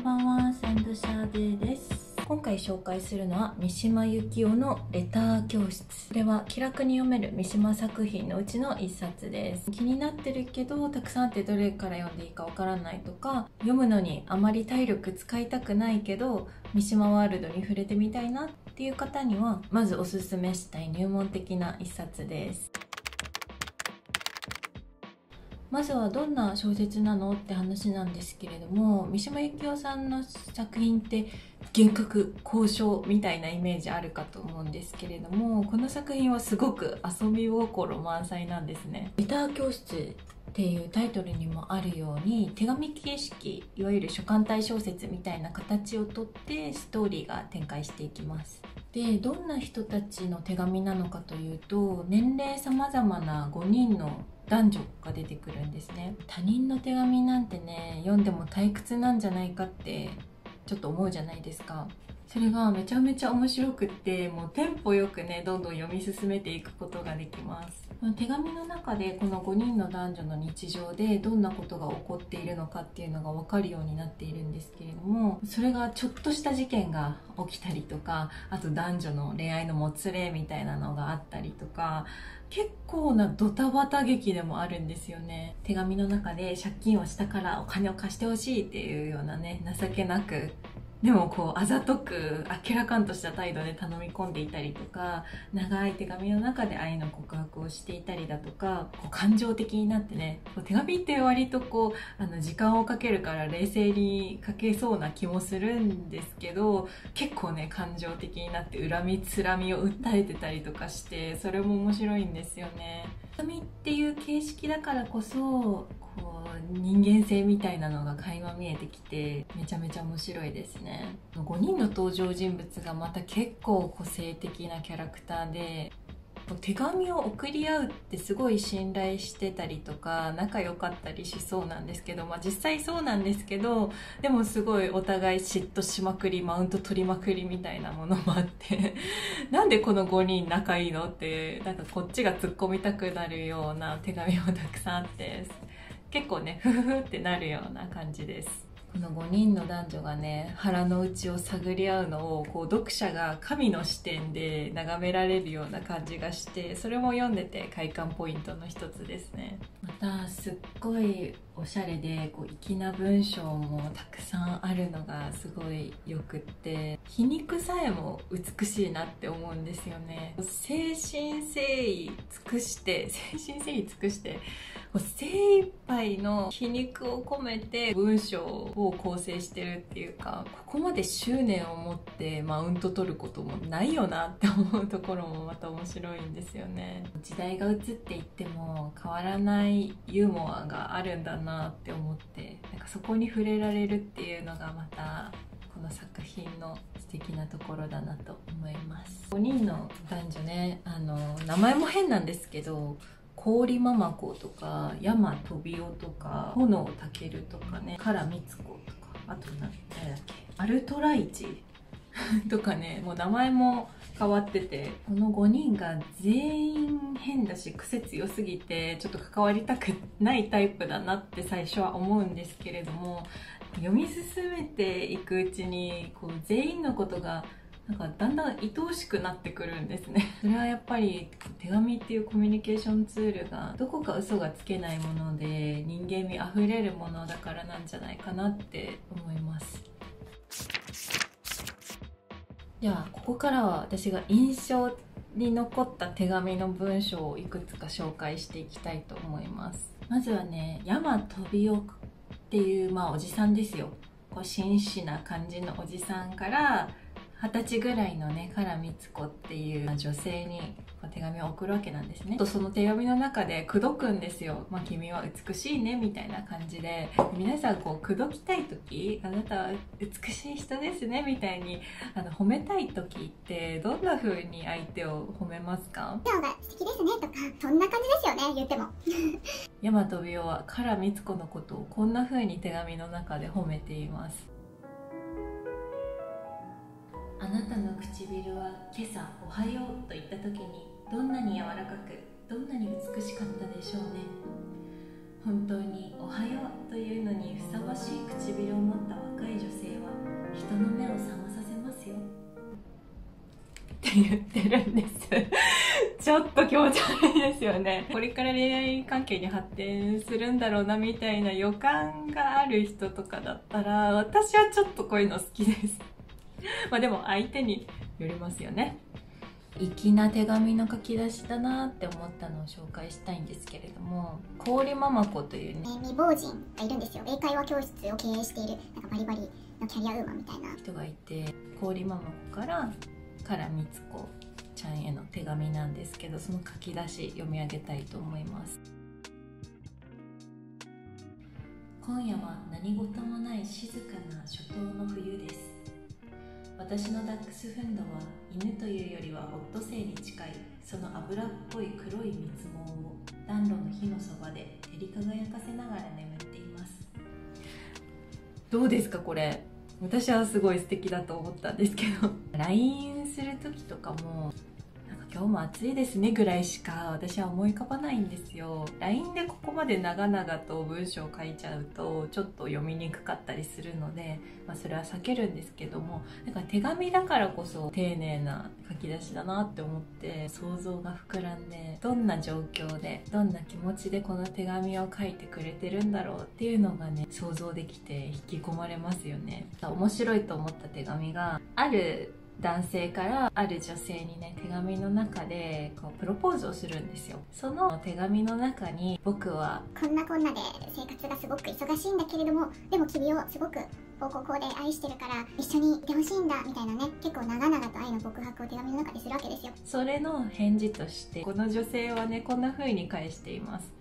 んばんは、サンドシャーデーです。今回紹介するのは三島由紀夫のレター教室。これは気楽に読める三島作品のうちの一冊です。気になってるけど、たくさんあってどれから読んでいいかわからないとか、読むのにあまり体力使いたくないけど、三島ワールドに触れてみたいなっていう方には、まずおすすめしたい入門的な一冊です。まずはどんな小説なのって話なんですけれども三島由紀夫さんの作品って幻覚交渉みたいなイメージあるかと思うんですけれどもこの作品はすごく遊び心満載なんですね。レター教室っていうタイトルにもあるように手紙形式いわゆる書簡体小説みたいな形をとってストーリーが展開していきます。でどんな人たちの手紙なのかというと年齢様々な5人の男女が出てくるんですね。他人の手紙なんてね読んでも退屈なんじゃないかってちょっと思うじゃないですか。それがめちゃめちゃ面白くってもうテンポよくねどんどん読み進めていくことができます。手紙の中でこの5人の男女の日常でどんなことが起こっているのかっていうのが分かるようになっているんですけれどもそれがちょっとした事件が起きたりとかあと男女の恋愛のもつれみたいなのがあったりとか結構なドタバタ劇でもあるんですよね。手紙の中で借金をしたからお金を貸してほしいっていうようなね情けなくでもこうあざとく明らかんとした態度で頼み込んでいたりとか長い手紙の中で愛の告白をしていたりだとかこう感情的になってねこう手紙って割とこうあの時間をかけるから冷静に書けそうな気もするんですけど結構ね感情的になって恨みつらみを訴えてたりとかしてそれも面白いんですよね。手紙っていう形式だからこそこう人間性みたいなのが垣間見えてきてめちゃめちゃ面白いですね。5人の登場人物がまた結構個性的なキャラクターで手紙を送り合うってすごい信頼してたりとか仲良かったりしそうなんですけど、まあ、実際そうなんですけどでもすごいお互い嫉妬しまくりマウント取りまくりみたいなものもあって なんでこの5人仲いいのってなんかこっちが突っ込みたくなるような手紙もたくさんあって結構ねフフフってなるような感じです。この5人の男女がね腹の内を探り合うのをこう読者が神の視点で眺められるような感じがしてそれも読んでて快感ポイントの一つですねまたすっごいおしゃれでこう粋な文章もたくさんあるのがすごいよくって皮肉さえも美しいなって思うんですよね精神誠意尽くして精神誠意尽くして精一杯の皮肉を込めて文章を構成してるっていうかここまで執念を持ってマウント取ることもないよなって思うところもまた面白いんですよね。時代が移っていっても変わらないユーモアがあるんだなって思ってなんかそこに触れられるっていうのがまたこの作品の素敵なところだなと思います。5人の男女ねあの名前も変なんですけど氷ママ子とか山飛びおとか炎たけるとかね唐光子とかあと何誰だっけアルトライチ とかねもう名前も変わっててこの5人が全員変だし癖強すぎてちょっと関わりたくないタイプだなって最初は思うんですけれども読み進めていくうちにこう全員のことがなんかだんだん愛おしくなってくるんですね。それはやっぱり手紙っていうコミュニケーションツールがどこか嘘がつけないもので人間味あふれるものだからなんじゃないかなって思います。ではここからは私が印象に残った手紙の文章をいくつか紹介していきたいと思います。まずはね山飛びおっていうまあおじさんですよ。こう紳士な感じのおじさんから二十歳ぐらいのね唐光子っていう女性に手紙を送るわけなんですね。とその手紙の中で口説くんですよ、まあ、君は美しいねみたいな感じで。皆さんこう口説きたい時あなたは美しい人ですねみたいにあの褒めたい時ってどんな風に相手を褒めますか今日が素敵ですねとかそんな感じですよね言っても。大和美夫は唐光子のことをこんな風に手紙の中で褒めていますあなたの唇は今朝おはようと言った時にどんなに柔らかくどんなに美しかったでしょうね。本当におはようというのにふさわしい唇を持った若い女性は人の目を覚まさせますよ。って言ってるんです。ちょっと気持ち悪いですよね。これから恋愛関係に発展するんだろうなみたいな予感がある人とかだったら私はちょっとこういうの好きです。まあでも相手によりますよね。粋な手紙の書き出しだなって思ったのを紹介したいんですけれども氷ママ子というねえー未亡人がいるんですよ。英会話教室を経営しているなんかバリバリのキャリアウーマンみたいな。人がいて氷ママ子から唐光子ちゃんへの手紙なんですけどその書き出し読み上げたいと思います。今夜は何事もない静かな初冬私のダックスフンドは犬というよりはオットセイに近い。その油っぽい黒い蜜毛を暖炉の火のそばで照り輝かせながら眠っています。どうですかこれ？私はすごい素敵だと思ったんですけど。LINE する時とかもなんか今日も暑いですねぐらいしか私は思い浮かばないんですよ。LINE でここまで長々と文章を書いちゃうとちょっと読みにくかったりするので、まあ、それは避けるんですけどもなんか手紙だからこそ丁寧な書き出しだなって思って想像が膨らんでどんな状況でどんな気持ちでこの手紙を書いてくれてるんだろうっていうのがね想像できて引き込まれますよね。面白いと思った手紙がある男性からある女性にね手紙の中でこうプロポーズをするんですよ。その手紙の中に僕はこんなこんなで生活がすごく忙しいんだけれどもでも君をすごくこうこうこうで愛してるから一緒にいてほしいんだみたいなね結構長々と愛の告白を手紙の中でするわけですよ。それの返事としてこの女性はねこんな風に返しています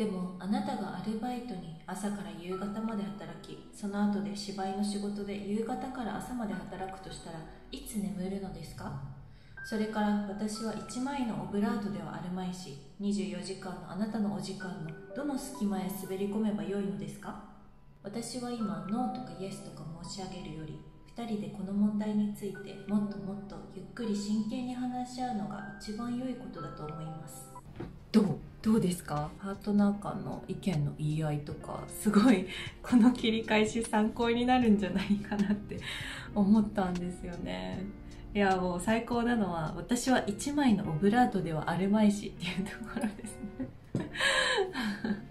でもあなたがアルバイトに朝から夕方まで働きその後で芝居の仕事で夕方から朝まで働くとしたらいつ眠るのですか？それから私は一枚のオブラートではあるまいし24時間のあなたのお時間のどの隙間へ滑り込めばよいのですか？私は今ノーとかイエスとか申し上げるより2人でこの問題についてもっともっとゆっくり真剣に話し合うのが一番良いことだと思います。どう？どうですか？パートナー間の意見の言い合いとかすごい この切り返し参考になるんじゃないかなって思ったんですよね。いやもう最高なのは私は一枚のオブラートではあるまいしっていうところですね。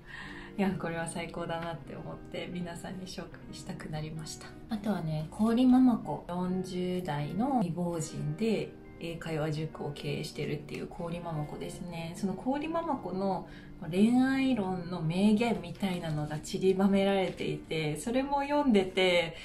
いやこれは最高だなって思って皆さんに紹介したくなりました。あとはね氷ママ子。40代の未亡人で英会話塾を経営してるっていう氷ママ子ですね。その氷ママ子の恋愛論の名言みたいなのが散りばめられていてそれも読んでて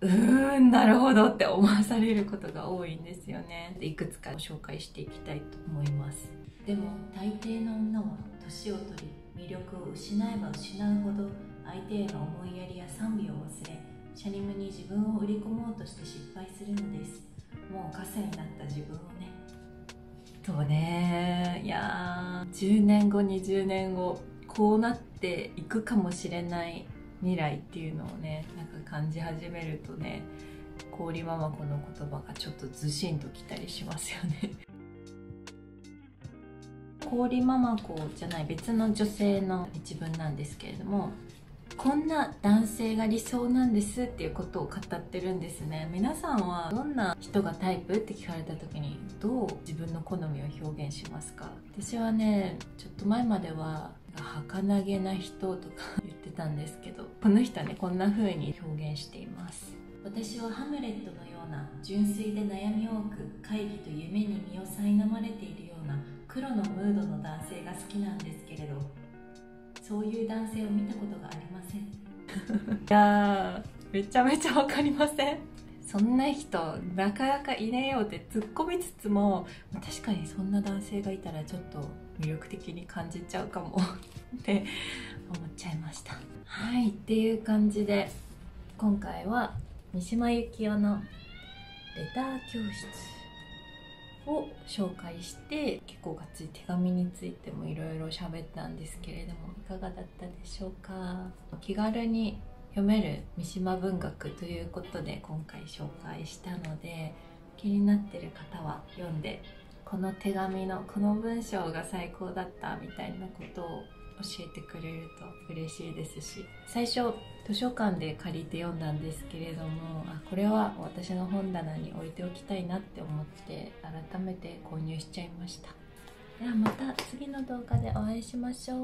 うーんなるほどって思わされることが多いんですよね。いくつか紹介していきたいと思います。でも大抵の女は年を取り魅力を失えば失うほど相手への思いやりや賛美を忘れシャニムに自分を売り込もうとして失敗するのです。もう傘になった自分をね。とね。いやー。10年後20年後こうなっていくかもしれない未来っていうのをねなんか感じ始めるとね氷ママ子の言葉がちょっとずしんときたりしますよね。氷ママ子じゃない別の女性の一文なんですけれどもこんな男性が理想なんですっていうことを語ってるんですね。皆さんはどんな人がタイプって聞かれた時にどう自分の好みを表現しますか？私はねちょっと前までは儚げな人とか言ってたんですけどこの人はねこんな風に表現しています。私はハムレットのような純粋で悩み多く会議と夢に身を苛まれているような黒のムードの男性が好きなんですけれどそういう男性を見たことがありません。いやーめちゃめちゃわかりません。そんな人なかなかいねえよって突っ込みつつも確かにそんな男性がいたらちょっと魅力的に感じちゃうかも。って思っちゃいました。はいっていう感じで今回は三島由紀夫の「レター教室」を紹介して結構がっつり手紙についてもいろいろ喋ったんですけれどもいかがだったでしょうか？気軽に読める三島文学ということで今回紹介したので気になってる方は読んでこの手紙のこの文章が最高だったみたいなことを教えてくれると嬉しいですし最初図書館で借りて読んだんですけれどもあこれは私の本棚に置いておきたいなって思って改めて購入しちゃいました。ではまた次の動画でお会いしましょう。